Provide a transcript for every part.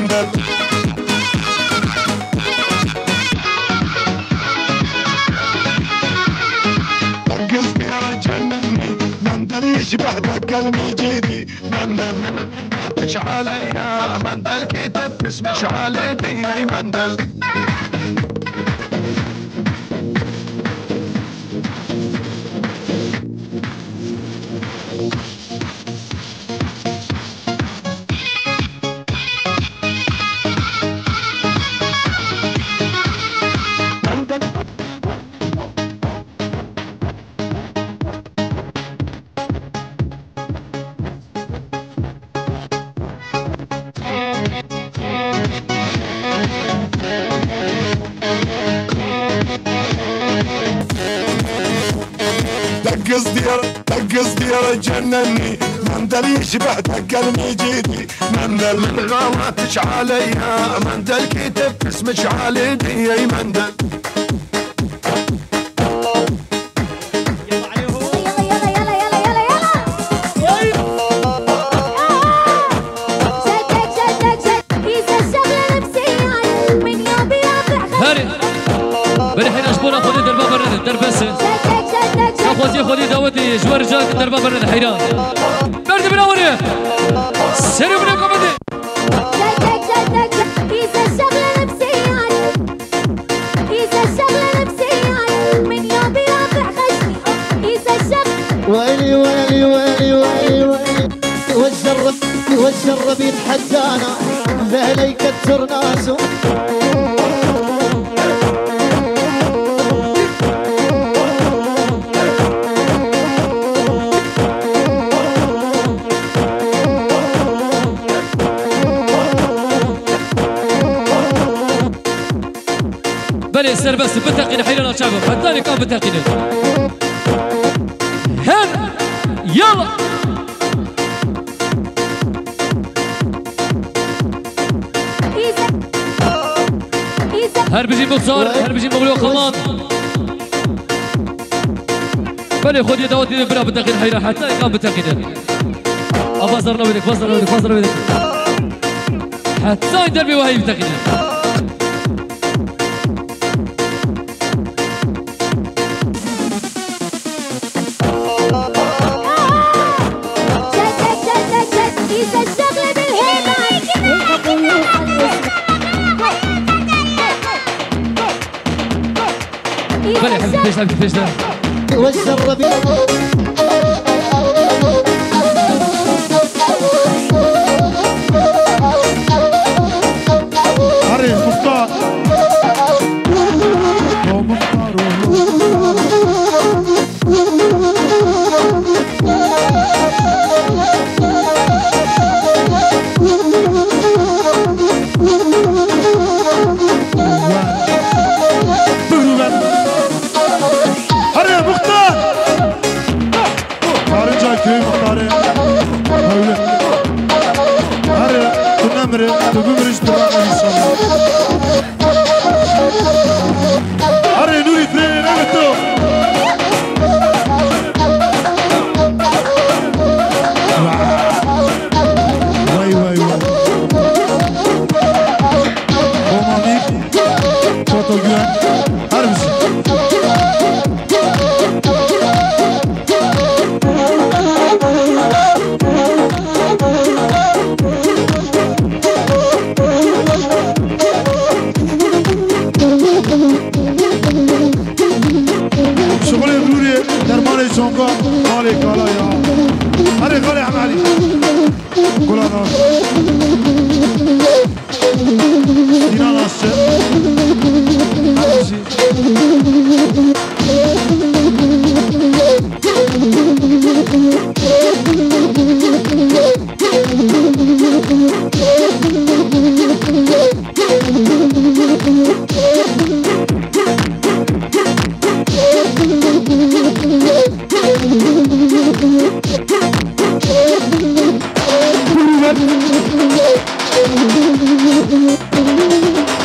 مندل دقسني يا جنني مندل يشبه دق المجيدي مندل مش عليا مندل كتب اسمش عليتي مندل دقس دير دقس دير جنني. مندل يشبه دق المجيدي. مندل من غلطش عليا مندل كتب اسمش علي دي مندل. يلا اخوتي خذي داودي جوار جاك دربا برد حيران برد بنوري سيري بنا كوميدي ويلي ويلي ويلي ويلي ويلي. والشرب يتحدانا ذهلا يكتر ناسه حتى كان بتقين هل يلا كيس كيس هر بيجي مبصار هر بيجي مبلوغ خلاط بلي خذ يدواتي بلا بتقين حيران حتى كان بتقين أبصرنا بدك بصرنا بدك بصرنا بدك حتى يدربي وهي بتقين بلي حبيبي فيش Thank you.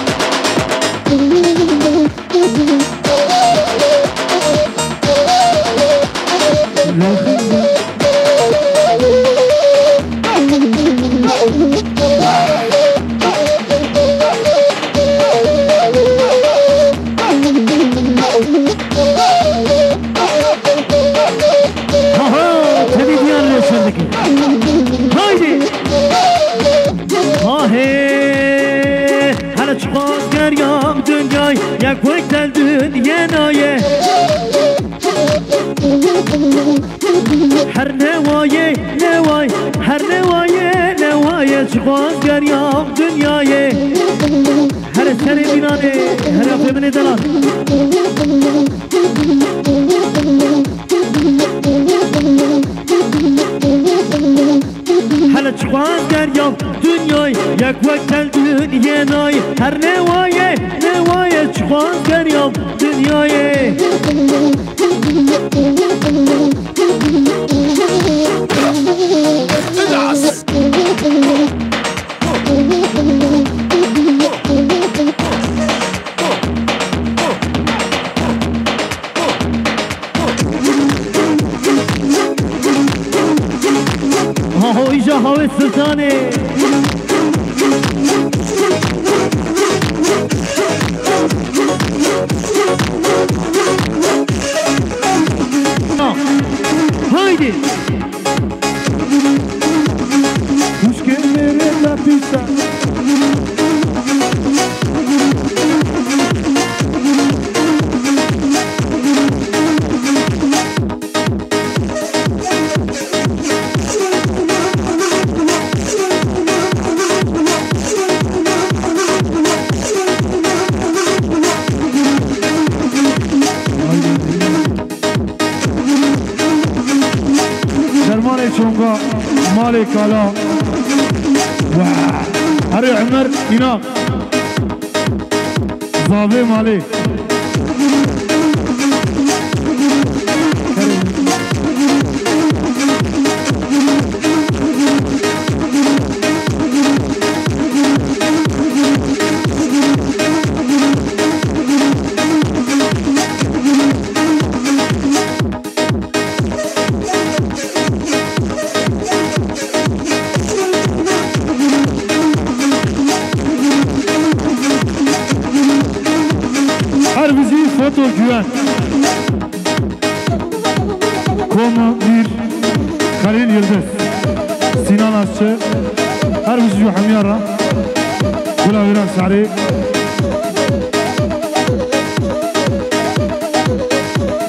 dejarme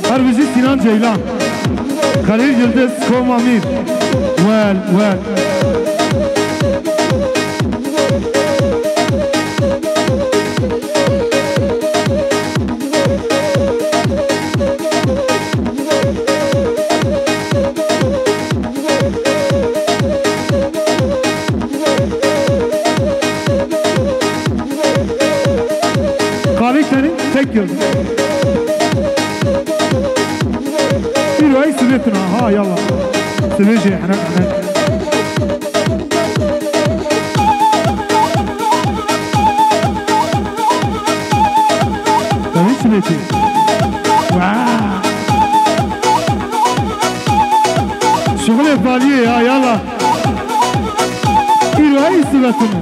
Her Harbici Sinan Ceylan Karir Yıldız Komamin Well, well. سمعتي إحنا إحنا طيب سمعتي؟ واو. شغل فاليه ها يلا. Bir ay سمعتنا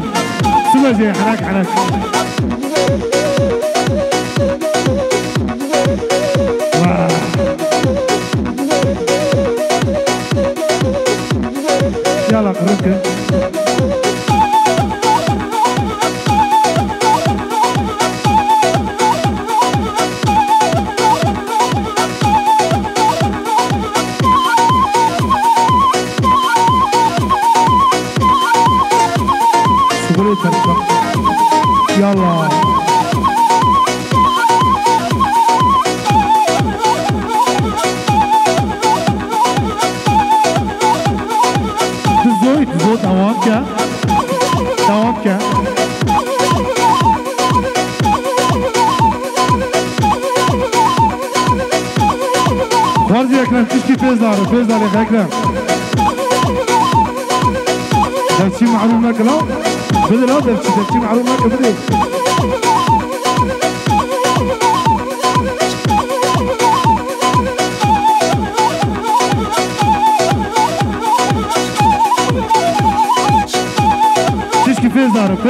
سمعتي حنك حنك ceala, cred. دوامك دوامك خارجي أكرم تشكي فيز دار فيز دار يا أكرم. درسي معلوم لك لا بدي لا درسي درسي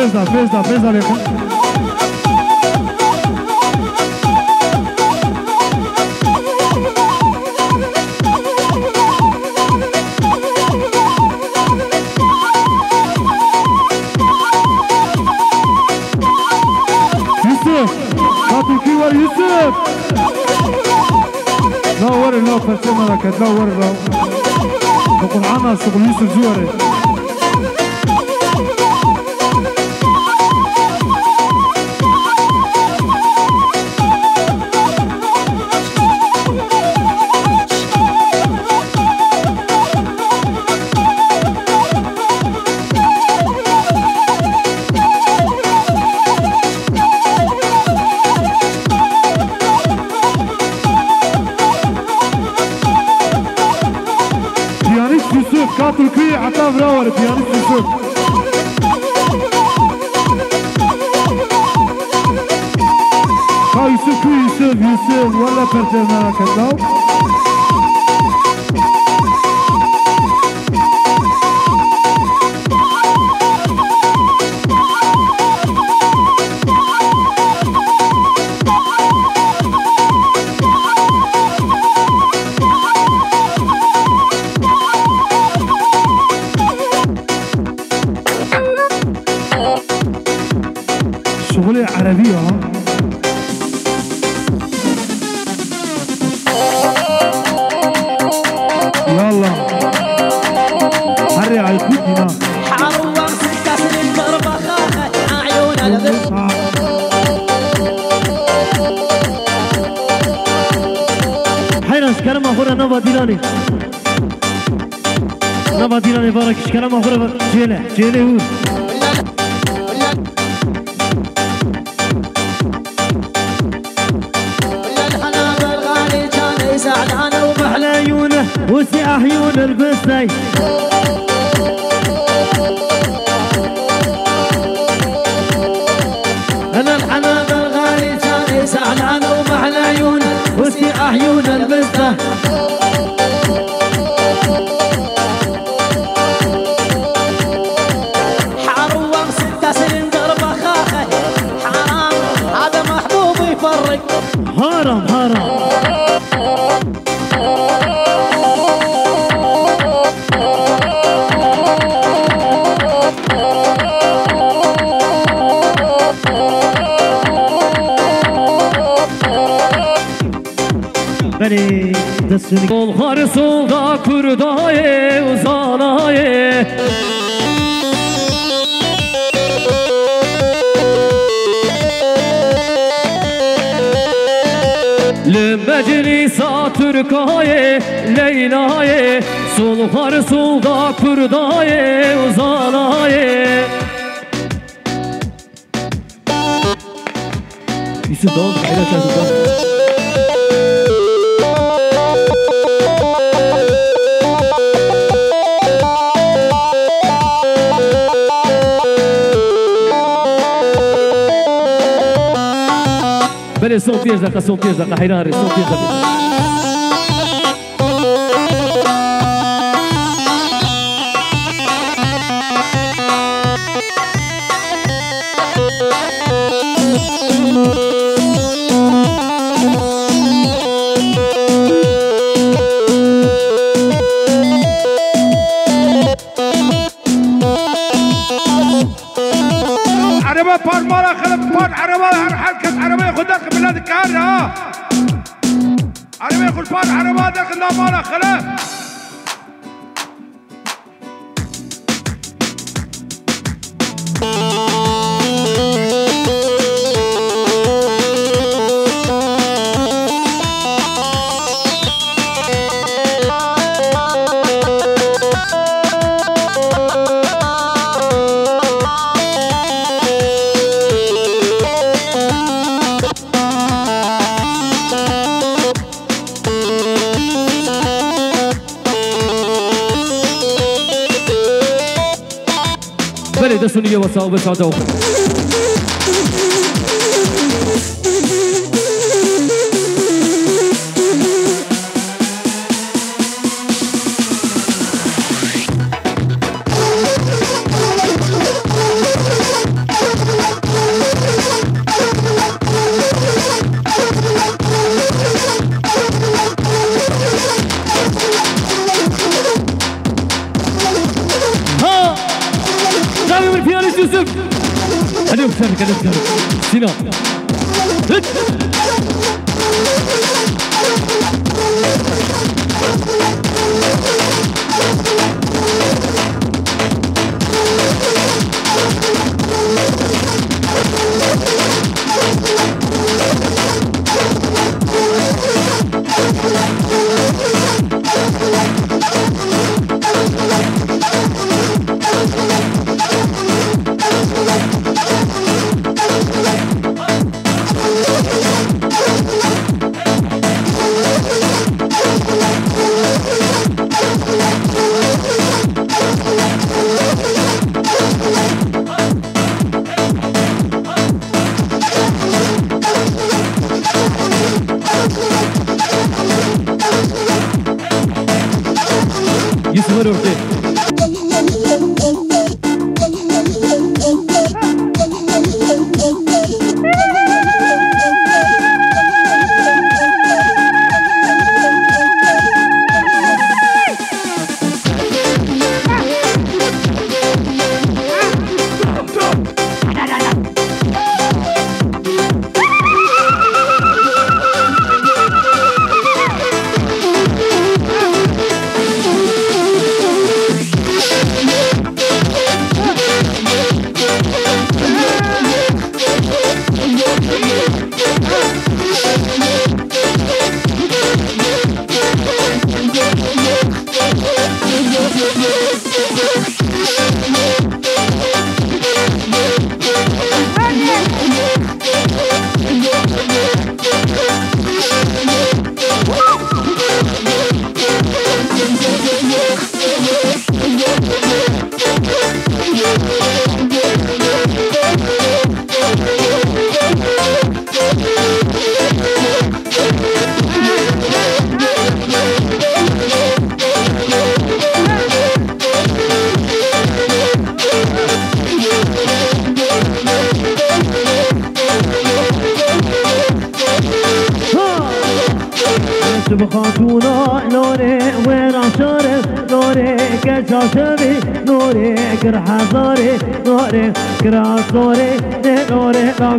vez, da vez, da vez, alemão. Isso, papo que vai isso. Não, agora não, para cima da cadeira, agora não. Estou com a Ana, sou com isso, senhores. ولا فرسنا لك نوفا ديلاني نوفا ديلاني بارك كلام أخورا جيله جيله هو عيون البسي haram haram. Beni de solda kurdaye uzanaye Meclisa Türkaye, Leylaye Sulhar sulda pürdaye, uzanaye İsim doğdu, hayret edin Harry, são teus, da são teus, da عربة داخل لا مالا خلف 稍微稍等。よろしく。シノ。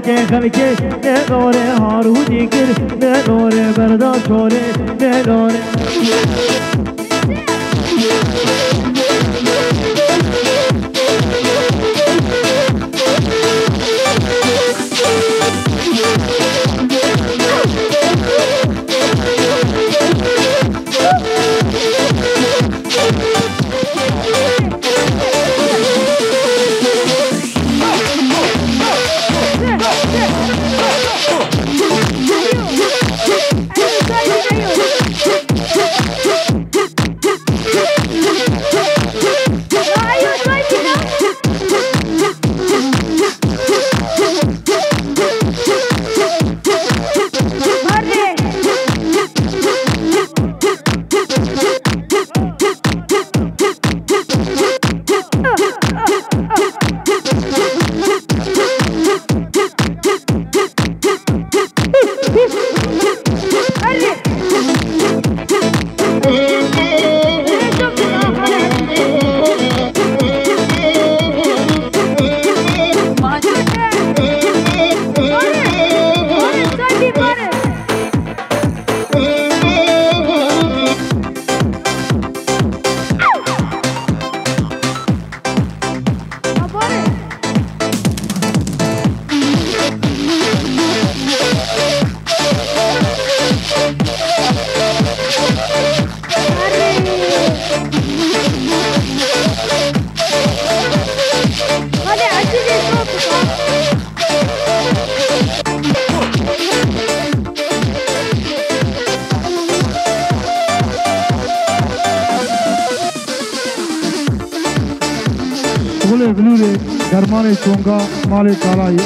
که خمکه نه نوره هارو دیگر نه نوره برداشت نه نوره شغل بلوله درمان چونگا مال کالایی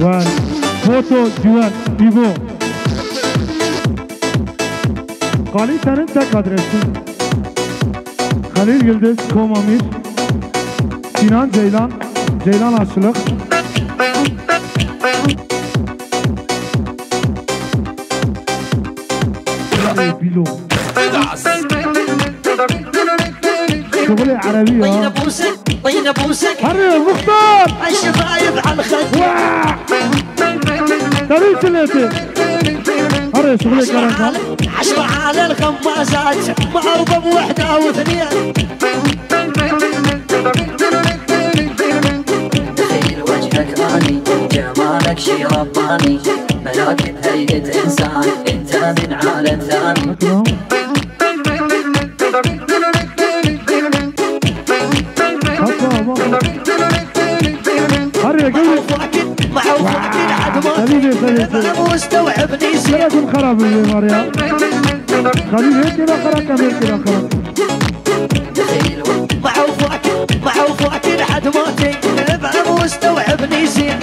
و فوتو جوان ایبو قالی ترین tek adresin Halil Yıldız Komamir Sinan Ceylan Ceylan Aşçılık Bilo شغل عربي طين ها بوسك هري مختار الشفايف على الخد طريق سلاتي هري شغل كلام عشرة على الخماسات معروفة بوحدة واثنين تخيل وجهك اني جمالك شي رباني. ملاك هيئة إنسان أنت من عالم ثاني. خليل أنا مستوعبني ثلاث خراب اللي ماريا. خليل هيك كذا خراب هيك كذا خراب. معروف أكيد عاد ما أنا مستوعبني زين.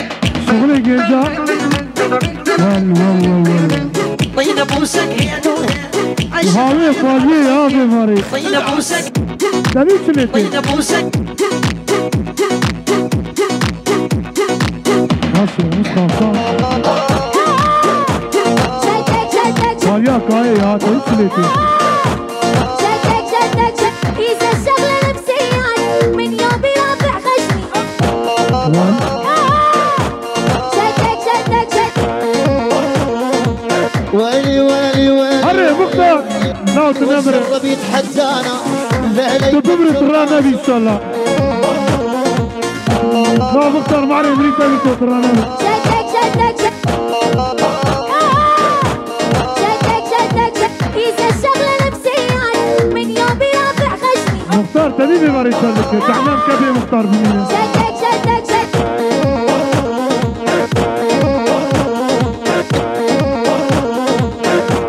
شغلي جيجا وال وال وال طين بوسك هي وهاوي فاضي يا ابي ماري. طين بوسك دبي شلتي وين ابوسك ماشي دبي شلتي شدك شدك شدك. إذا الشغلة نفسية من يوم رافع خشمي شدك شدك شدك. ويلي ويلي ويلي. هري مختار. ناو تنمر الرب يتحدانا ليلي تبرد ترانا بي إن شاء الله. ما مختار معنا أمريكا بيتو ترانا ماري شالك تعمام كبير مختار بمينة شدك شدك شدك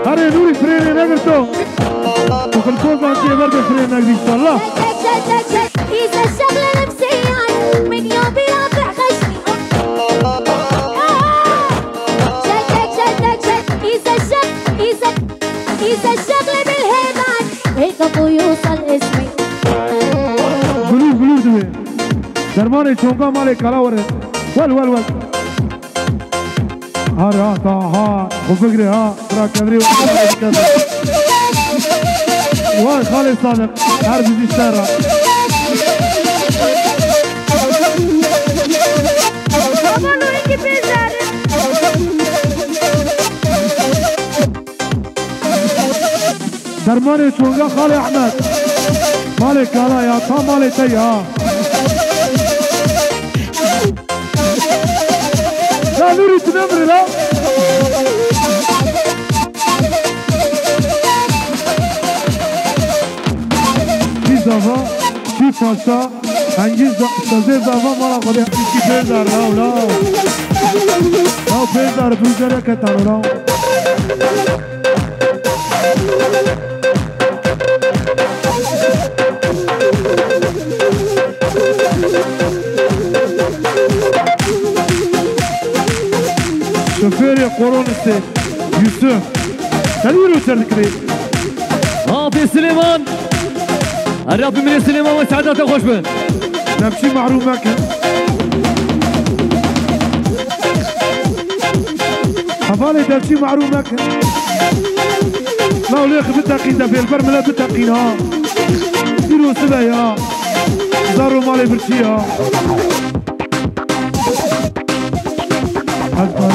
هري نوري فريني نقرتو وكل كوز انتي برد فريني کلا وره ول ول ول ها تا ها خو فکری ها ترا کبری و وای خالد صادق نوری کی بزاره درماني چونگا خالد أحمد. مالي کلا یا تا مالي تی لا نوري تنمري لا کی زافا کی پاشا انگیز سازه زافا مالا خودی کی پیزار راو لا راو پیزار بوزره کتانو راو السيد يوسف تلويرو سردكري عاطي سليمان الرب من سليمان وسعادته خوش بن نمشي معروف مكان حفالي تمشي معروف مكان لا وليخ بالتقيدة في البرم لا بالتقين ها ديروا سبا ها زاروا مالي برشي ها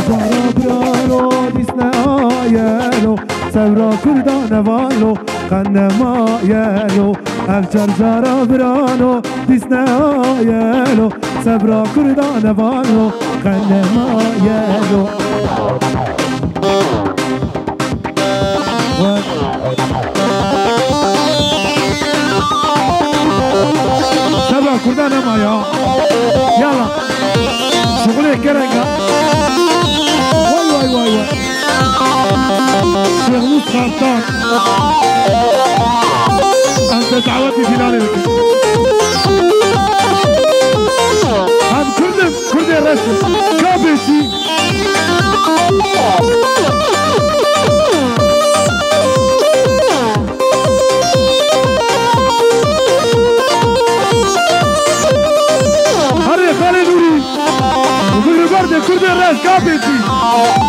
Sara brano disne ajelo Sevra kurdane valo Kanne majelo Evçer sara brano disne ajelo Sevra kurdane valo Kanne majelo Sevra kurdane maja Yalla Şugulek gerenga ما يا يلا شغلي كرنجة واي واي واي واي شيخ موسى خرطان انت دعوتي في نادي هم كردم كردي الرسم كابيتي وفي برد كردي الراس كابيتي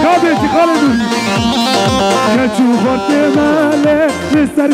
كابيتي خالد نوري كتشوفت مالي مستر